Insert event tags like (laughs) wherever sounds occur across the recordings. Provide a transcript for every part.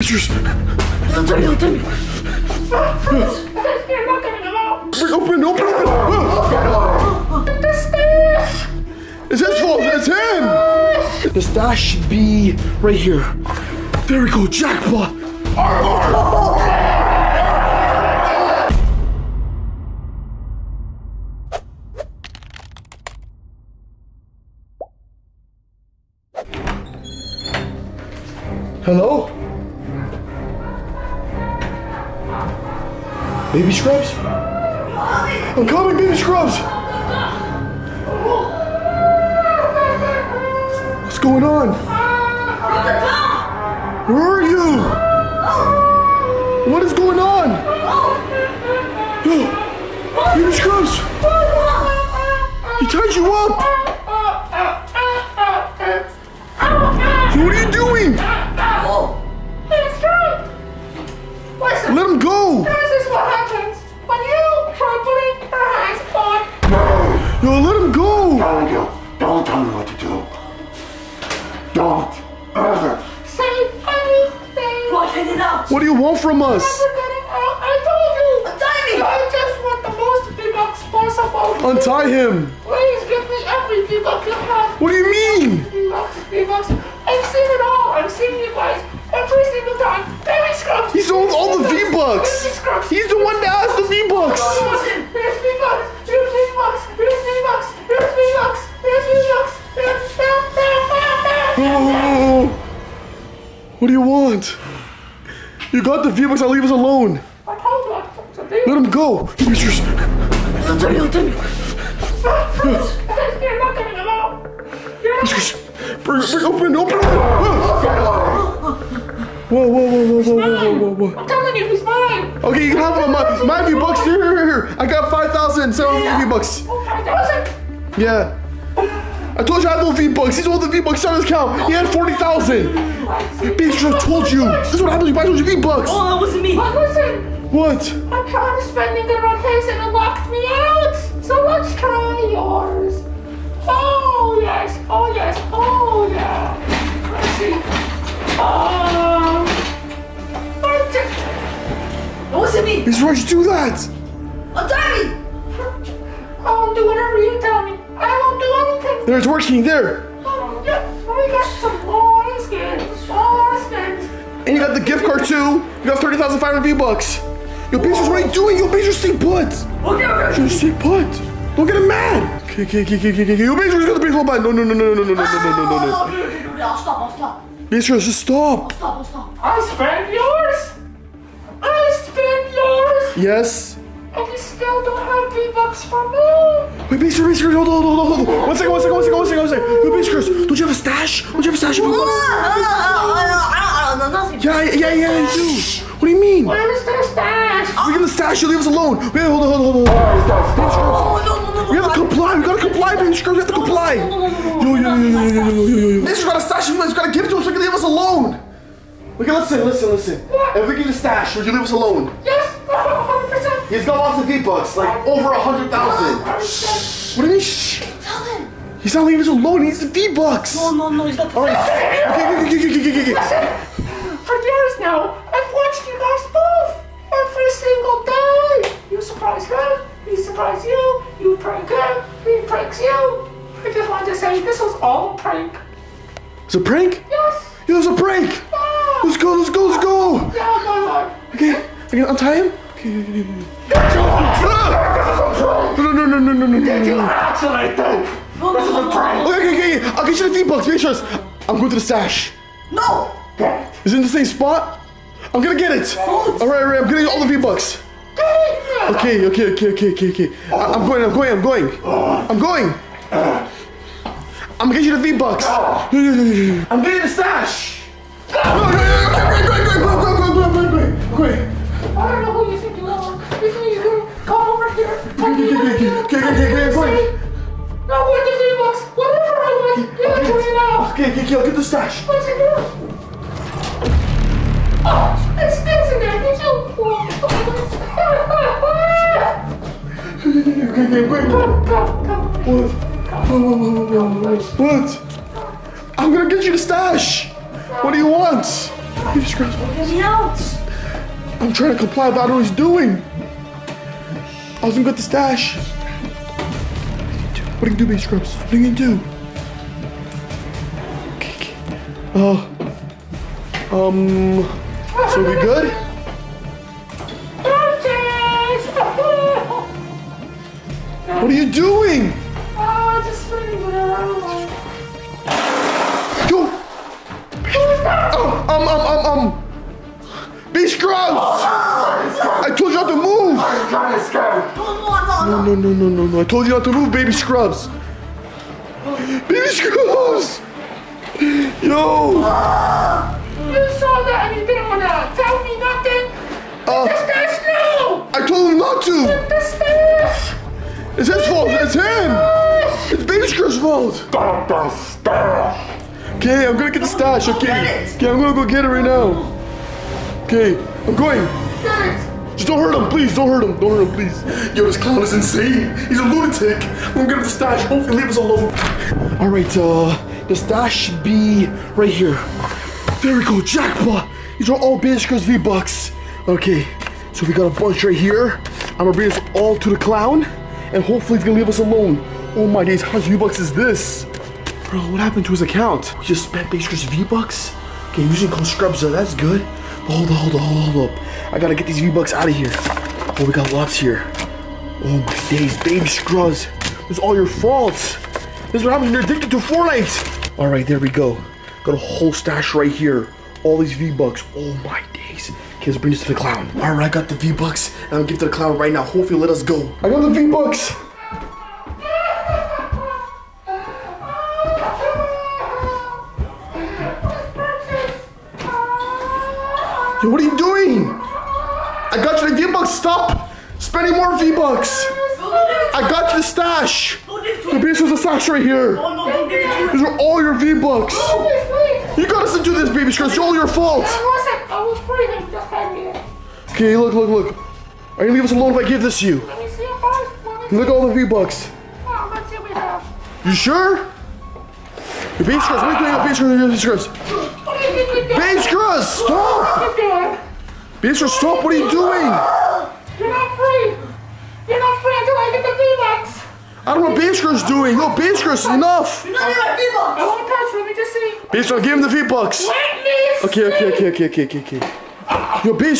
Pictures. Don't tell me, don't tell me. You're not getting them out. Open, open, open. The stash. It's his fault. It's him. The stash should be right here. There we go. Jackpot. Hello? Baby Scrubs? I'm coming, Baby Scrubs! What's going on? Where are you? What is going on? (gasps) Baby Scrubs! He tied you up! Tell me what to do. Don't ever. Say anything. What? Get it out. What do you want from us? You're getting out. I told you. Untie me. I just want the most V-Bucks possible. Untie him! Please give me every V-Buck you have. What do you mean? V-Bucks, V-Bucks. I've seen it all. I've seen you guys every single time. Baby Scrubs. He's owns all the V-Bucks! Baby Scrubs. He's the one that has the V-Bucks! Listen. Here's V-Bucks. Here's V-Bucks. Here's V-Bucks. Here's V-Bucks. Here's V-Bucks. Oh, what do you want? You got the V-Bucks, now leave us alone. I told you I told you to be. Let him go. Pictures. Don't tell me, don't tell me. You're not getting them out. You're not. Pictures. Bring, bring, open, open, open. Whoa, whoa, whoa, whoa, whoa, whoa, whoa, whoa. I'm telling you, he's mine. Okay, you can have one. My, my V-Bucks. Here, here, here. I got 5,700 V-Bucks. Oh, I wasn't. Yeah. I told you I had no V-Bucks. He's all the V-Bucks on his account. He had 40,000. Pictures, I told you. This is what happens when you buy those V-Bucks. Oh, that wasn't me. But listen, What? I tried spending it on his and it locked me out. So let's try yours. Oh yes, oh yes, oh yeah. Let's see. Um, I just, That wasn't me. He's right to do that. Untie me. I'll do whatever you tell me. I won't do anything. There, it's working. There. Oh, yeah, we got some more skins. And you got the gift card too. You got 30,500 V-Bucks. Yo, Pacers, what are you doing? Yo, Pacers, stay put. Okay, okay. Just stay put. Don't get him mad. Okay, okay, okay, okay, okay. Yo, Pacers, got the baseball bat. No, no, no, no, no, no, no, no, no, no, no, no. Oh, okay, okay, okay. I'll stop, I'll stop. Pacers, just stop. Stop, I'll stop. I spent yours. I spent yours. Yes. And you still don't have V-Bucks for me. Wait, Pacers, Pacers, hold on, hold on, hold on. One second, one second, one second, one second, one second. Yo, Pacers, don't you have a stash? Don't you have a stash of Ah, V-Bucks? ah, ah, ah, ah, nothing. Yeah, yeah, yeah, I do. What do you mean? Where's the stash? We give the stash, you leave us alone. Wait, hold on, hold on, hold on. Oh, no, no, no, no. We have to comply. We gotta comply, baby. Scrubs, we have to comply. Yo, yo, yo, yo, yo, yo, yo, yo, yo, yo. This got a stash. You guys gotta give it to us so you can leave us alone. Okay, listen, listen, listen. If we give you the stash, would you leave us alone? Yes, 100%. He's got lots of V-Bucks, like over a hundred thousand. What do you mean? Shh. Tell him. He's not leaving us alone. He needs the V-Bucks. No, no, no, he's not. All right. Okay, okay, okay, okay, okay, okay. For years now, I've watched you guys both. Every single day. You surprise him, he surprise you, you prank him, he pranks you. I just wanted to say this was all a prank. It's a prank? Yes. Yo, it's a prank. Yeah. Let's go, let's go, let's go. Yeah, go on. Okay, I can untie him. No, no, no, no, no, no, no, no. action right there. This is a prank. Okay, okay, okay. I'll get you the theme box. Make sure. I'm going to the stash. No. Is it in the same spot? I'm gonna get it. All right, all right. I'm getting all the V bucks. Okay, okay, okay, okay, okay, okay. I I'm going. I'm going. I'm going. I'm going. I'm gonna get you the V bucks. I'm getting the stash. No, no, no, no, no, no, no. Okay, okay, okay, okay, okay, okay. No, what the V-Bucks? Whatever I want, give it to me now. Okay, okay, okay, I'll get the stash. What's it do? Oh, it sticks in there. Did you? (laughs) Okay, okay, I'm going. Come, come, come. What? Whoa. What? I'm gonna get you the stash. What do you want? Get me out. I'm trying to comply, but I don't know what he's doing. I was gonna get the stash. What are you do, Baby Scrubs? What are you do? Okay, okay. Uh, um, so we good? What are you doing? Oh, just spinning around. Yo! Oh, um, um, um, um. Baby Scrubs! I told you not to move! I'm trying to escape. No, no, no, No, no. no. I told you not to move, baby scrubs. Baby scrubs! Yo! You saw that and you didn't want to tell me nothing. Uh, The stash, no! I told him not to! The stash! It's his fault! It's him! It's baby scrubs' fault! Get the stash. Okay, I'm gonna get the stash, okay? Okay, I'm gonna go get it right now. Okay, I'm going. Just don't hurt him, please. Don't hurt him. Don't hurt him, please. Yo, this clown is insane. He's a lunatic. I'm gonna get the stash. Hopefully, leave us alone. All right, uh, the stash should be right here. There we go, jackpot. These are all Biscuits V bucks. Okay, so we got a bunch right here. I'm gonna bring this all to the clown, and hopefully, he's gonna leave us alone. Oh my days, how much V bucks is this? Bro, what happened to his account? We just spent Baker's V bucks. Okay, using code Scrubs, though, that's good. Hold on, hold on, hold up. I gotta get these V bucks out of here. Oh, we got lots here. Oh my days, baby Scrubs. It's all your fault. This is what happens when you're addicted to Fortnite. All right, there we go. Got a whole stash right here. All these V bucks. Oh my days. Okay, let's bring this to the clown. All right, I got the V bucks, and I'll give it to the clown right now. Hopefully, let us go. I got the V Stop spending more V-Bucks. I got you the stash. The base was a stash right here. These are all your V-Bucks. You got us into this, baby. It's all your fault. Okay, look, look, look. Are you gonna leave us alone if I give this to you? Look at all the V-Bucks. You sure? The base scrubs, what are you doing? Base scrubs, base scrubs. Base scrubs, stop! Base scrubs, stop, what are you doing? I don't know what Baby doing. Yo, Baby Scrubs, enough! You're not in my I V-Bucks. won't touch. Let me just see. Baby Scrubs, give him the V bucks. Let me Okay, okay, okay, okay, okay, okay, okay. Yo, Baby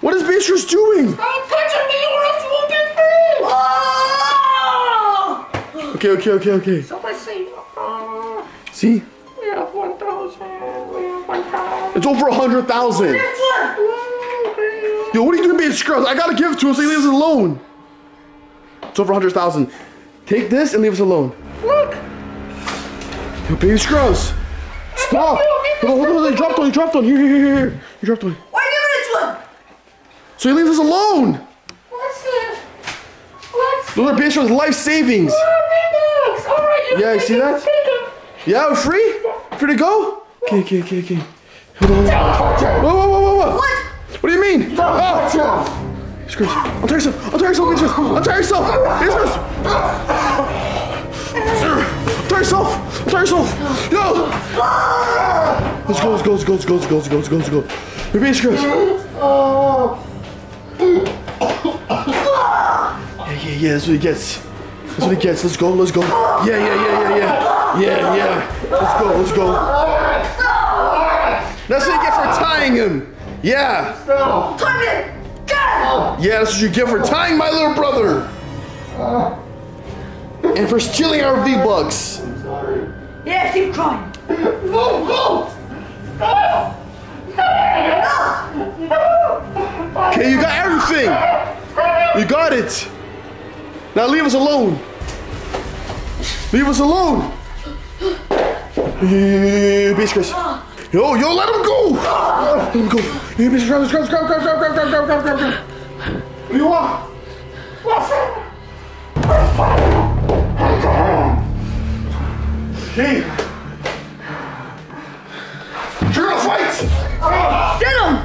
what is Baby Scrubs doing? Stop touching me or else you won't get free. Oh! Okay, okay, okay, okay. So let's see. Uh, See? we have 1,000. We have 1,000. It's over a hundred thousand. Next one. Okay. Yo, what are you doing, Baby Scrubs? I gotta give it to him so he leaves us alone. It's over a hundred thousand. Take this and leave us alone. Look. Yo, Baby Scrubs, stop! Hold on, hold on. You dropped one. You dropped one. Here, here, here, here. You dropped one. Why are you giving it to him? So he leaves us alone. Let's see. Let's Those are Scrubs' life savings. Right. Yeah, you see that? Yeah, we're free. Free to go. Okay, okay, okay, okay. Hold on. Whoa, whoa, whoa, whoa, whoa. What? What do you mean? Ah! Scrubs, untie yourself. Untie yourself. Scrubs. Untie yourself. Scrubs. Untie yourself. Untie yourself. Yo. Let's go. Let's go. Let's go. Let's go. Let's go. Let's go. Letgo. Let's go. Your Baby Scrubs. Yeah, yeah, yeah. That's what he gets. That's what he gets. Let's go. Let's go. Yeah, yeah, yeah, yeah, yeah. Yeah, yeah. Let's go. Let's go. That's what you get for tying him. Yeah. Time it. God. Yeah, that's what you get for tying my little brother. Uh. And for stealing our V-Bucks. I'm sorry. Yeah, keep crying. No, no! Okay, you got everything. You got it. Now leave us alone. Leave us alone. Hey, Bass Chris. Yo, yo, let him go. Let him go. Hey, Bass Chris, grab, grab, grab, grab, grab, grab, grab, grab, grab, grab. You want? Hey. You're gonna fight. Get him.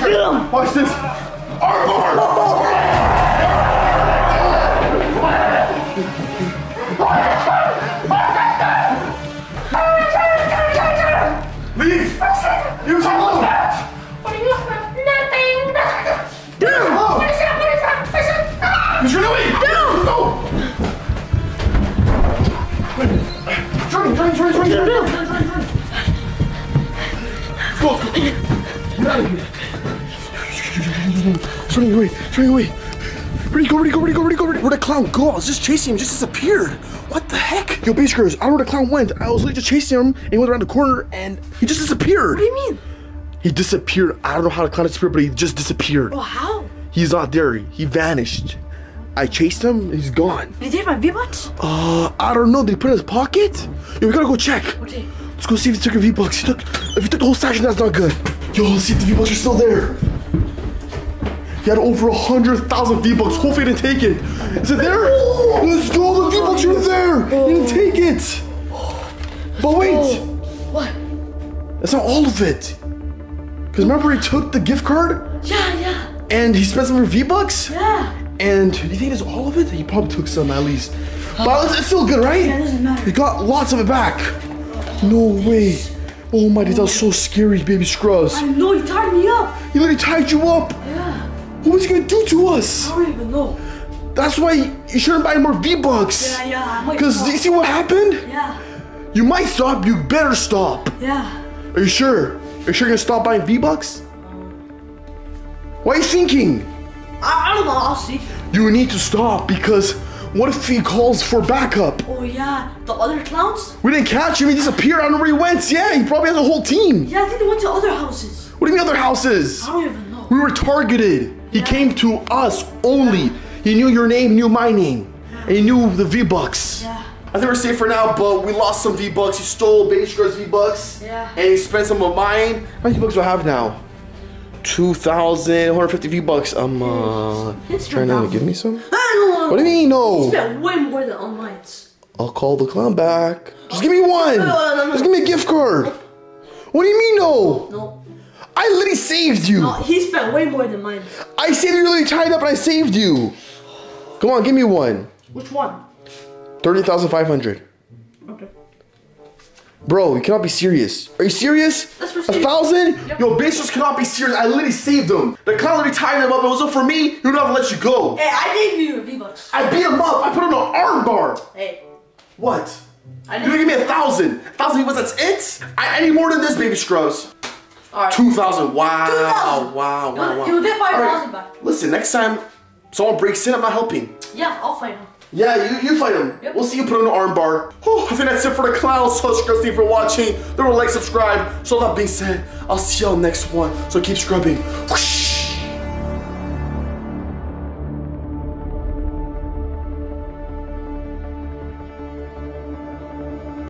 Baby scrubs. Watch this. Armbar. Leave. Use your move. What are you Nothing. Oh. What is that? What is that? What is that? Ah! Let's go, let's go. Get out of here. It's running away. It's running away. Where'd go? Where'd go? Where'd go? Where'd go? Where'd where'd the clown go? I was just chasing him. Just disappeared. What the heck? Yo, base girls, I don't know where the clown went. I was literally just chasing him, and he went around the corner, and he just disappeared. What do you mean? He disappeared. I don't know how the clown disappeared, but he just disappeared. Oh, how? He's not there. He vanished. I chased him. He's gone. Did you take my V-Bucks? Uh, I don't know. Did he put it in his pocket? Yo, we gotta go check. Okay. Let's go see if he took a V bucks. He took. If he took the whole stash, that's not good. Yo, let's see if the V bucks are still there. He had over a hundred thousand V bucks. Hopefully, he didn't take it. Is it there? Let's go. The V bucks are oh. there. He didn't take it. But wait, oh. What? that's not all of it. Cause remember he took the gift card Yeah, yeah, and he spent some of V bucks. yeah. And do you think it's all of it? He probably took some at least. But it's, it's still good, right? Yeah, it doesn't matter. He got lots of it back. No way. Oh my, that was so scary, baby scrubs. I know, he tied me up. He literally tied you up. What was he gonna do to us? I don't even know. That's why you shouldn't buy more V-Bucks. Yeah, yeah, I might Because you see what happened? Yeah, You might stop, you better stop. yeah. Are you sure? Are you sure you're gonna stop buying V-Bucks? What are you thinking? I, I don't know, I'll see. You need to stop because what if he calls for backup? Oh, yeah, the other clowns? We didn't catch him, he disappeared, I don't know where he went. Yeah, he probably has a whole team. Yeah, I think they went to other houses. What do you mean other houses? I don't even know. We were targeted. He came to us only. He knew your name, knew my name, and he knew the V Bucks. Yeah. I think we're safe for now, but we lost some V Bucks. He stole Baby Scrubs' V Bucks. Yeah. And he spent some of mine. How many V Bucks do I have now? 2,150 V Bucks. I'm uh It's trying to give me some. I don't know. What do you mean no? spent way more than all mine. I'll call the clown back. Just give me one. Just give me a gift card. What do you mean no? No. I literally saved you. No, he spent way more than mine. I saved you. Literally tied up, and I saved you. Come on, give me one. Which one? Thirty thousand five hundred. Okay. Bro, you cannot be serious. Are you serious? That's for A thousand? Yep. Yo, Bezos cannot be serious. I literally saved them. The clown literally tied them up. It wasn't for me. He would not let you go. Hey, I gave you your V-Bucks. I beat him up. I put him on an arm bar. Hey. What? I You gonna give me a thousand? A thousand was that's it? I, I need more than this, baby scrubs. Two thousand. Wow. 2,000. Wow. Wow. Wow. You'll get 5,000 Alright, back. Listen, next time someone breaks in, I'm not helping. Yeah, I'll fight him. Yeah, you, you fight him. Yep. We'll see you put him in an arm bar. Oh, I think that's it for the clown. So, thank you for watching. Don't like, subscribe. So, that being said, I'll see y'all next one. So, keep scrubbing. Whoosh.